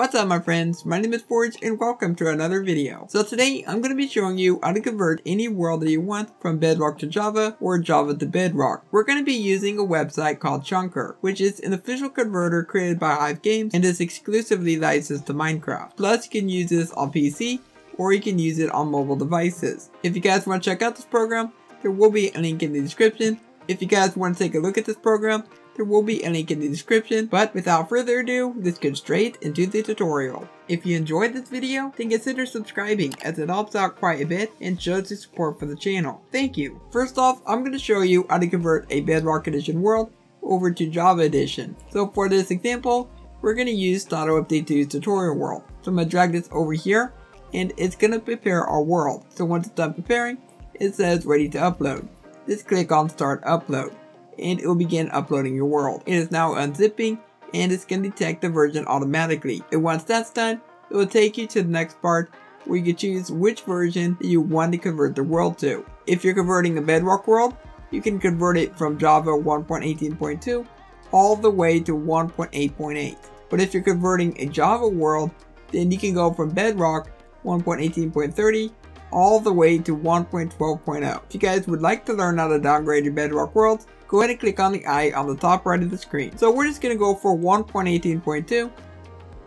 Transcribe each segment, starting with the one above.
What's up my friends, my name is Forge and welcome to another video. So today I'm going to be showing you how to convert any world that you want from Bedrock to Java or Java to Bedrock. We're going to be using a website called Chunker, which is an official converter created by Hive Games and is exclusively licensed to Minecraft. Plus you can use this on PC or you can use it on mobile devices. If you guys want to check out this program, there will be a link in the description. If you guys want to take a look at this program, there will be a link in the description, but without further ado, let's get straight into the tutorial. If you enjoyed this video, then consider subscribing as it helps out quite a bit and shows the support for the channel. Thank you. First off, I'm going to show you how to convert a Bedrock Edition world over to Java Edition. So for this example, we're going to use Stato Update 2's tutorial world. So I'm going to drag this over here and it's going to prepare our world. So once it's done preparing, it says ready to upload. Just click on start upload and it will begin uploading your world. It is now unzipping and it's going to detect the version automatically. And once that's done, it will take you to the next part where you can choose which version you want to convert the world to. If you're converting a Bedrock world, you can convert it from Java 1.18.2 all the way to 1.8.8. But if you're converting a Java world, then you can go from Bedrock 1.18.30 all the way to 1.12.0. If you guys would like to learn how to downgrade your Bedrock worlds, go ahead and click on the eye on the top right of the screen. So we're just going to go for 1.18.2.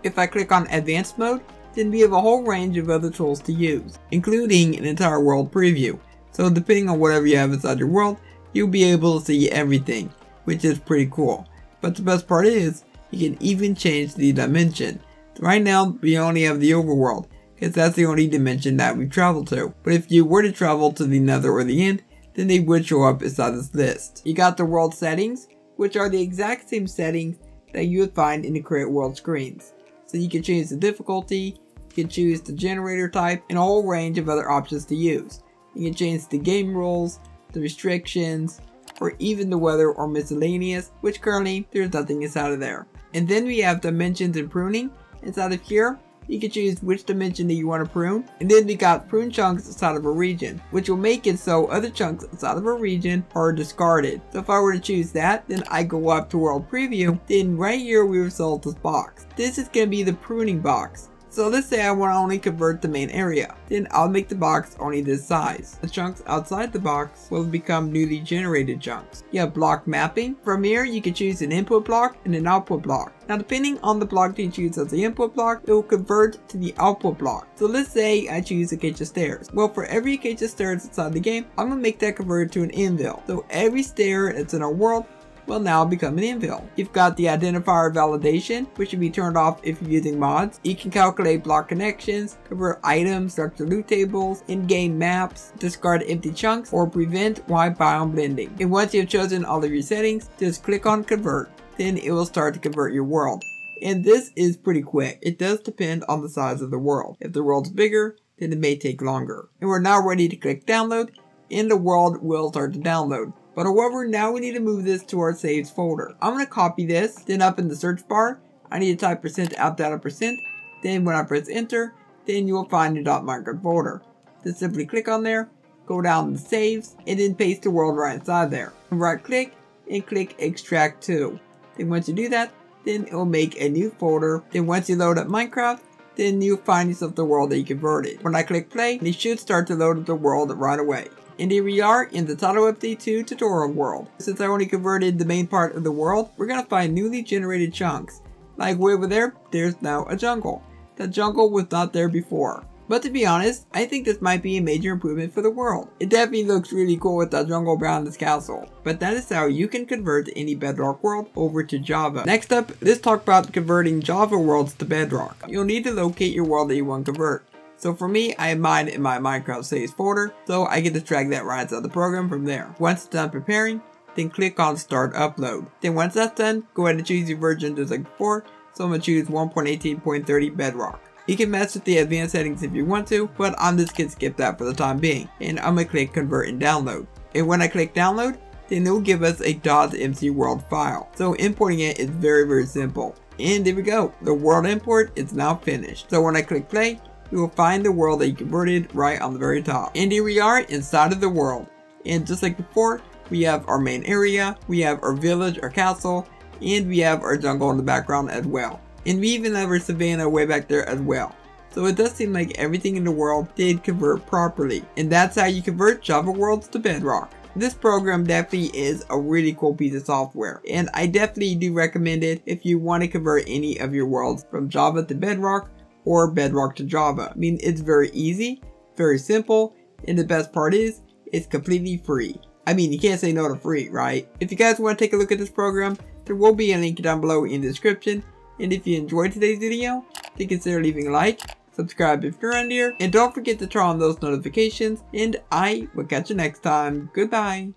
If I click on advanced mode, then we have a whole range of other tools to use, including an entire world preview. So depending on whatever you have inside your world, you'll be able to see everything, which is pretty cool. But the best part is, you can even change the dimension. Right now, we only have the overworld, because that's the only dimension that we travel to. But if you were to travel to the nether or the end, then they would show up inside this list. You got the world settings, which are the exact same settings that you would find in the create world screens. So you can change the difficulty, you can choose the generator type, and a whole range of other options to use. You can change the game rules, the restrictions, or even the weather or miscellaneous, which currently there's nothing inside of there. And then we have dimensions and pruning. Inside of here, you can choose which dimension that you want to prune. And then we got prune chunks inside of a region, which will make it so other chunks inside of a region are discarded. So if I were to choose that, then I go up to world preview, then right here we result this box. This is going to be the pruning box. So let's say I want to only convert the main area. Then I'll make the box only this size. The chunks outside the box will become newly generated chunks. You have block mapping. From here you can choose an input block and an output block. Now depending on the block you choose as the input block, it will convert to the output block. So let's say I choose acacia Stairs. Well for every acacia Stairs inside the game, I'm going to make that convert to an anvil. So every stair that's in our world will now become an anvil. You've got the identifier validation, which should be turned off if you're using mods. You can calculate block connections, convert items, structure loot tables, in-game maps, discard empty chunks, or prevent wipe biome blending. And once you've chosen all of your settings, just click on convert. Then it will start to convert your world. And this is pretty quick. It does depend on the size of the world. If the world's bigger, then it may take longer. And we're now ready to click download and the world will start to download. But however, now we need to move this to our saves folder. I'm going to copy this, then up in the search bar, I need to type percent app data percent. Then when I press enter, then you will find your .minecraft folder. Just simply click on there, go down to saves, and then paste the world right inside there. Right click and click extract to. Then once you do that, then it will make a new folder. Then once you load up Minecraft, then you'll find yourself the world that you converted. When I click play, it should start to load up the world right away. And here we are in the Stato Update 2 tutorial world. Since I only converted the main part of the world, we're gonna find newly generated chunks. Like way over there, there's now a jungle. That jungle was not there before. But to be honest, I think this might be a major improvement for the world. It definitely looks really cool with that jungle around this castle. But that is how you can convert any Bedrock world over to Java. Next up, let's talk about converting Java worlds to Bedrock. You'll need to locate your world that you want to convert. So for me, I have mine in my Minecraft saves folder, so I get to drag that right out of the program from there. Once it's done preparing, then click on start upload. Then once that's done, go ahead and choose your version just like before, so I'm going to choose 1.18.30 Bedrock. You can mess with the advanced settings if you want to, but I'm just going to skip that for the time being, and I'm going to click convert and download. And when I click download, then it will give us a .mcworld file. So importing it is very very simple. And there we go, the world import is now finished. So when I click play, you will find the world that you converted right on the very top. And here we are inside of the world. And just like before, we have our main area, we have our village, our castle, and we have our jungle in the background as well. And we even have our Savannah way back there as well. So it does seem like everything in the world did convert properly. And that's how you convert Java worlds to Bedrock. This program definitely is a really cool piece of software, and I definitely do recommend it if you want to convert any of your worlds from Java to Bedrock or Bedrock to Java. I mean, it's very easy, very simple, and the best part is, it's completely free. I mean, you can't say no to free, right? If you guys want to take a look at this program, there will be a link down below in the description. And if you enjoyed today's video, then consider leaving a like, subscribe if you're around here, and don't forget to turn on those notifications, and I will catch you next time. Goodbye.